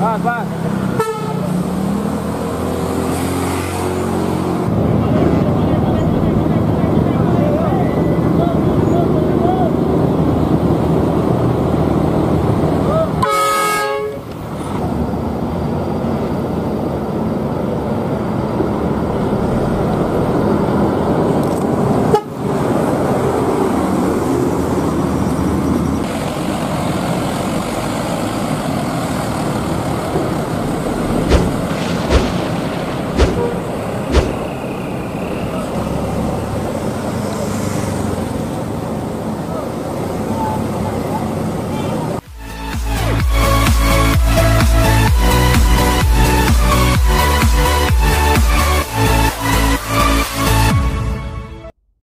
啊转